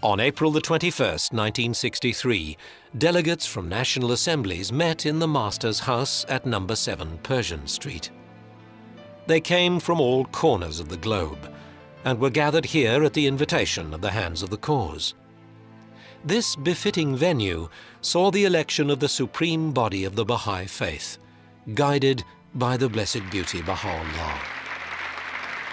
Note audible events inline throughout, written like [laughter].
On April the 21st, 1963, delegates from national assemblies met in the Master's House at number 7 Persian Street. They came from all corners of the globe and were gathered here at the invitation of the Hands of the Cause. This befitting venue saw the election of the supreme body of the Baha'i faith, guided by the Blessed Beauty Baha'u'llah.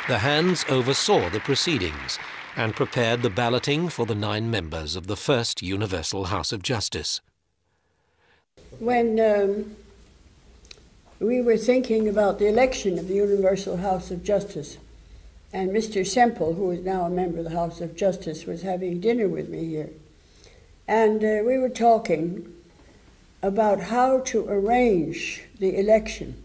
The Hands oversaw the proceedings and prepared the balloting for the nine members of the first Universal House of Justice. When um, we were thinking about the election of the Universal House of Justice, and Mr. Semple, who is now a member of the House of Justice, was having dinner with me here. And uh, we were talking about how to arrange the election.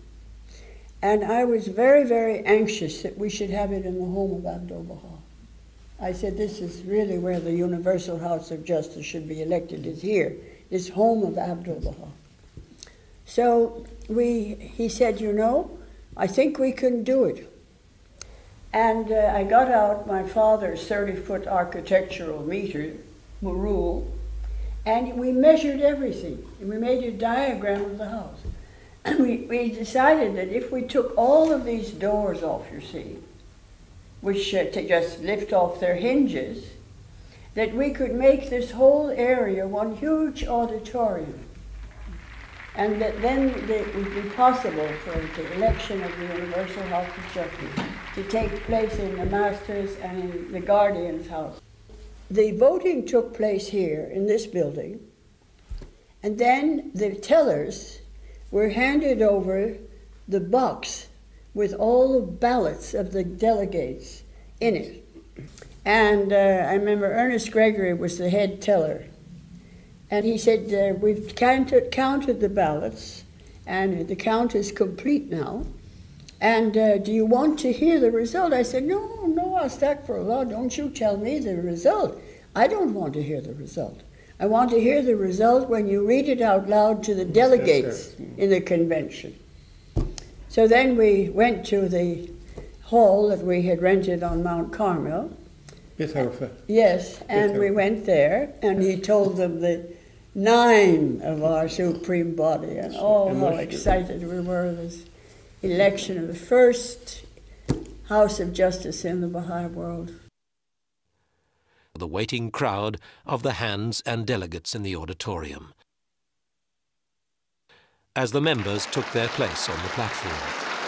And I was very, very anxious that we should have it in the home of Abdul Baha. I said, this is really where the Universal House of Justice should be elected, is here, this home of Abdul Baha. So we, he said, you know, I think we can do it. And uh, I got out my father's 30-foot architectural meter, rule, and we measured everything. And we made a diagram of the house. And [clears throat] we, we decided that if we took all of these doors off, you see, which uh, to just lift off their hinges, that we could make this whole area one huge auditorium. And that then it would be possible for the election of the Universal House of Justice to take place in the Master's and in the Guardian's house. The voting took place here in this building, and then the tellers were handed over the box with all the ballots of the delegates in it. And uh, I remember Ernest Gregory was the head teller. And he said, uh, We've counted, counted the ballots, and the count is complete now. And uh, do you want to hear the result? I said, No, no, astaghfirullah, don't you tell me the result. I don't want to hear the result. I want to hear the result when you read it out loud to the delegates in the convention. So then we went to the hall that we had rented on Mount Carmel. Yes, and we went there, and he told them that nine of our supreme body, and oh, how excited we were this election of the first House of Justice in the Baha'i world. The waiting crowd of the hands and delegates in the auditorium. As the members took their place on the platform.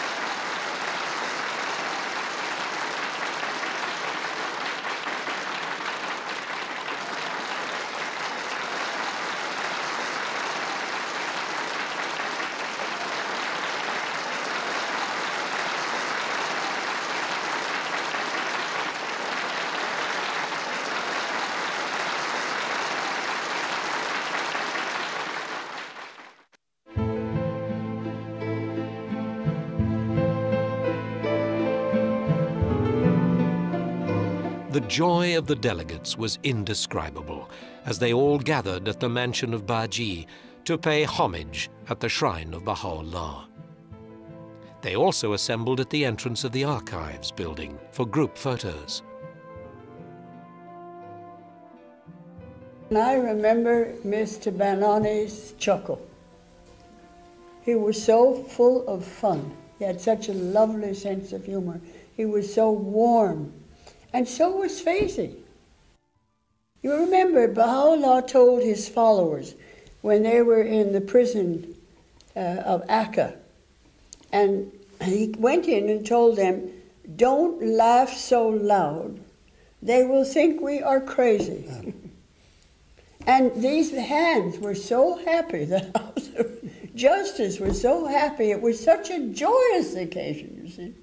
The joy of the delegates was indescribable as they all gathered at the mansion of Bahji to pay homage at the shrine of Baha'u'llah. They also assembled at the entrance of the archives building for group photos. I remember Mr. Banani's chuckle. He was so full of fun. He had such a lovely sense of humor. He was so warm and so was Faizi. You remember, Baha'u'llah told his followers when they were in the prison uh, of Akka, and he went in and told them, Don't laugh so loud, they will think we are crazy. [laughs] and these hands were so happy, the [laughs] House of Justice was so happy. It was such a joyous occasion, you see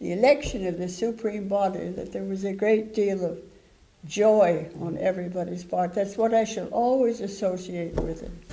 the election of the supreme body that there was a great deal of joy on everybody's part. That's what I shall always associate with it.